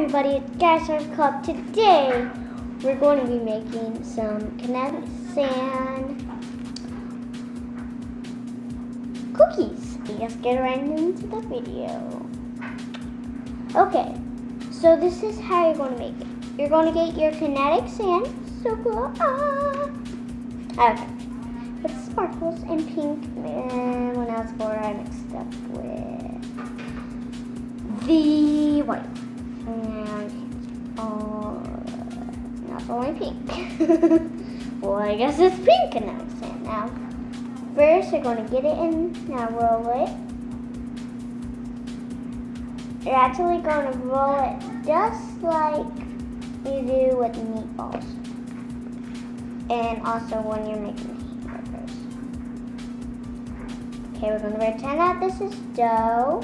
everybody, it's Skylar's Club. Today, we're going to be making some kinetic sand cookies. Let's get right into the video. Okay, so this is how you're going to make it. You're going to get your kinetic sand. So cool. Ah. Okay. With sparkles and pink. And when I was four, I mixed up with the white. And oh, not only pink. well, I guess it's pink kinetic sand now. First, you're going to get it in. Now roll it. You're actually going to roll it just like you do with meatballs. And also when you're making hamburgers. Okay, we're going to pretend that this is dough.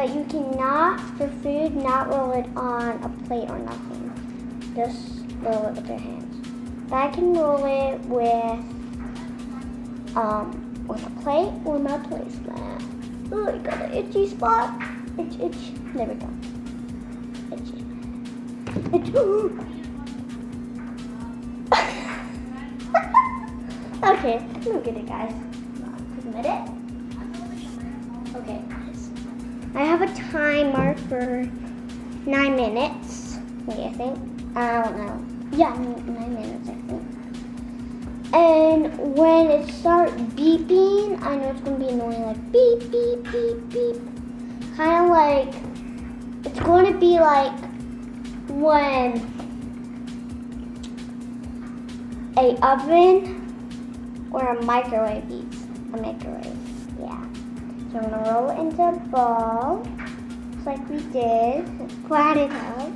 But you cannot, for food, not roll it on a plate or nothing. Just roll it with your hands. But I can roll it with um, with a plate or my placemat. Oh, I got an itchy spot. Itch, itch. There we go. Itchy. Itch. okay, look at it, guys. Admit it. Okay. I have a timer for nine minutes. Wait, I think. I don't know. Yeah, nine minutes, I think. And when it starts beeping, I know it's going to be annoying, like beep, beep, beep, beep. Kind of like, it's going to be like when a oven or a microwave beeps. A microwave. So I'm to roll it into a ball, just like we did. Flat it out.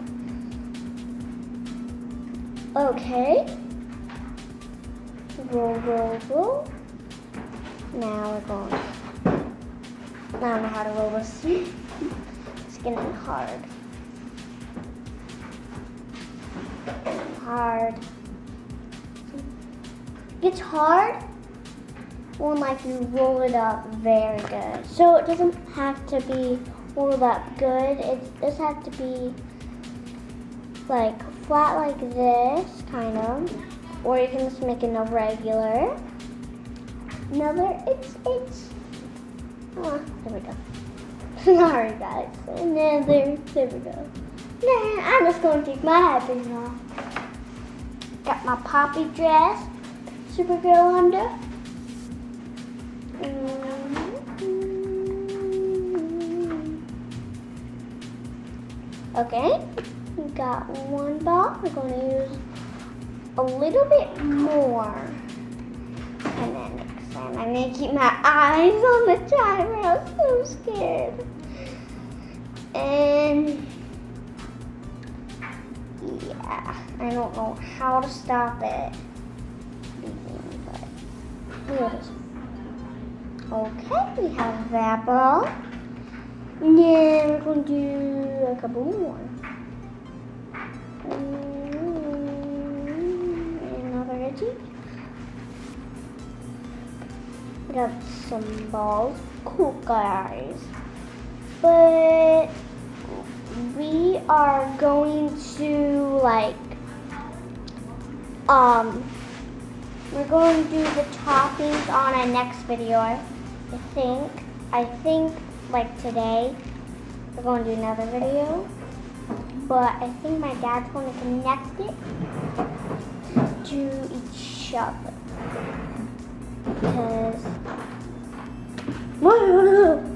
Okay roll, roll, roll. Now we're going. I don't know how to roll this. it's getting hard. Hard. It's hard when like you roll it up very good. So it doesn't have to be rolled up good. It just has to be like flat like this, kind of. Or you can just make it a regular. Another, it's, it's, oh, there we go. Sorry guys, and then there, we go. Then I'm just going to take my headband off. Got my poppy dress, Supergirl under. Okay, we got one ball. We're going to use a little bit more. And then next time I'm gonna keep my eyes on the timer. I'm so scared. And yeah, I don't know how to stop it. Okay, we have that ball. Then we're going to do a couple more. got some balls. Cool guys. But we are going to like um we're going to do the toppings on our next video. I think. I think like today we're going to do another video. But I think my dad's going to connect it to each other because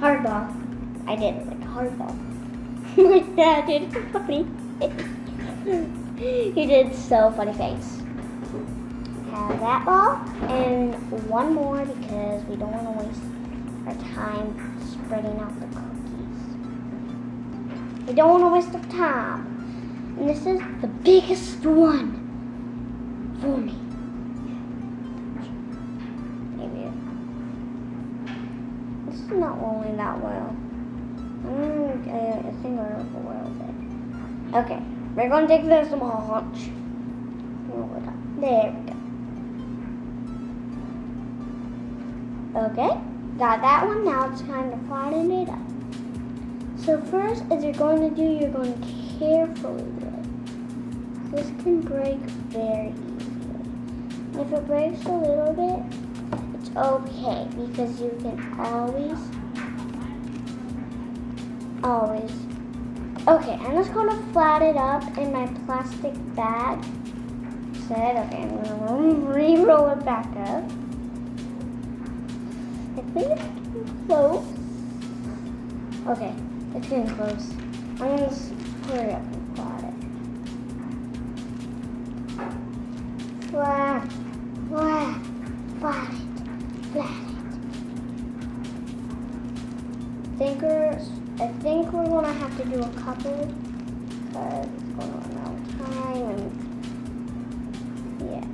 hardball. I did it like hardball. my dad did funny. he did so funny face. Have that ball and one more because we don't want to waste our time spreading out the cookies. We don't want to waste our time. And this is the biggest one for me. Maybe this is not rolling that well. Mm, I, think I overrolled it. Okay, we're gonna take this small launch. There we go. Okay, got that one. Now it's time to flatten it up. So first, as you're going to do, you're going to carefully do it. This can break very easily. If it breaks a little bit, it's okay because you can always, always. Okay, I'm just going to flat it up in my plastic bag. Said, okay, I'm going to re-roll it back up. Close. Okay, it's getting close. I'm gonna hurry up and plot it. Flat, flat, flat it, flat it. I think we're, I think we're gonna have to do a couple because it's going to run out of time and yeah.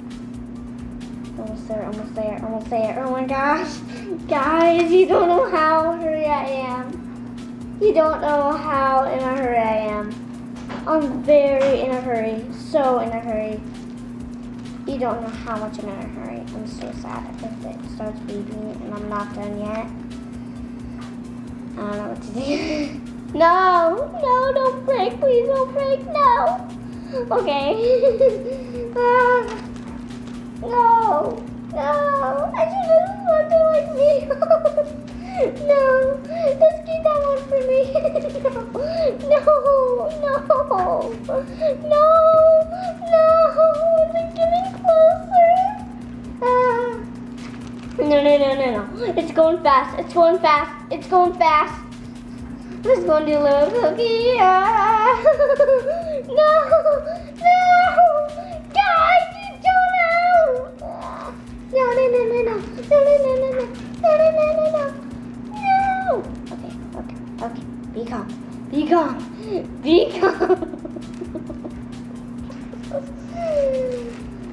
Almost there, almost there, almost there. Oh my gosh. Guys, you don't know how hurry I am. You don't know how in a hurry I am. I'm very in a hurry. So in a hurry. You don't know how much I'm in a hurry. I'm so sad if it starts beeping and I'm not done yet. I don't know what to do. no, no, don't break. Please don't break. No. Okay. ah, no. No, I should have left it like me. no, just keep that one for me. no, no, no, no, Is it getting closer? Ah. No, no, no, no, no. It's going fast. It's going fast. It's going fast. It's going to do a little cookie. Ah. no, no. Calm. Be calm. Be calm.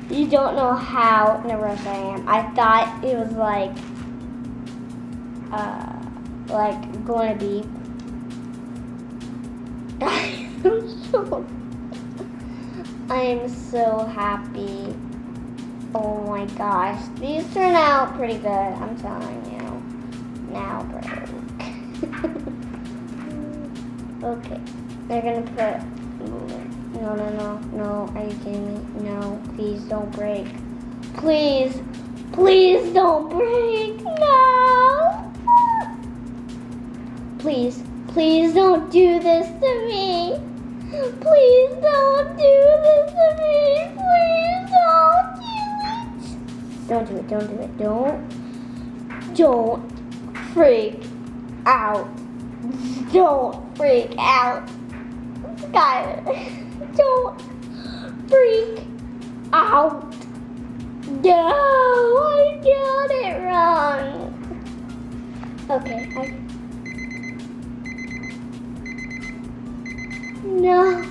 you don't know how nervous I am. I thought it was like, uh, like going to be. I'm so, I am so happy. Oh my gosh, these turn out pretty good, I'm telling you. Now break. okay, they're gonna put, no, no, no, no, are you kidding me? No, please don't break. Please, please don't break, no! Please, please don't do this to me. Please don't do this to me. Please don't don't do it, don't do it, don't. Don't freak out. Don't freak out. Skylar, don't freak out. No, I got it wrong. Okay, I. No.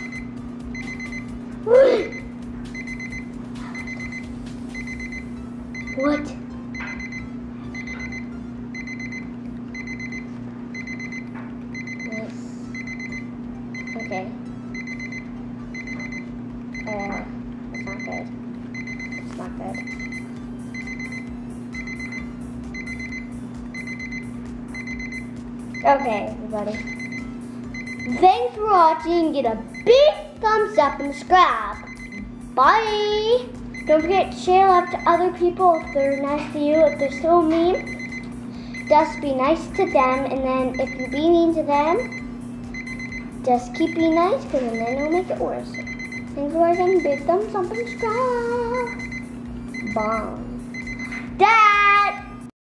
What? This. Okay. Uh, it's not good. It's not good. Okay, everybody. Thanks for watching. Get a big thumbs up and subscribe. Bye. Don't forget to share love to other people if they're nice to you. If they're so mean, just be nice to them. And then if you be mean to them, just keep being nice because then it'll make it worse. Thanks for watching. Big thumbs up and subscribe. Bomb. Dad!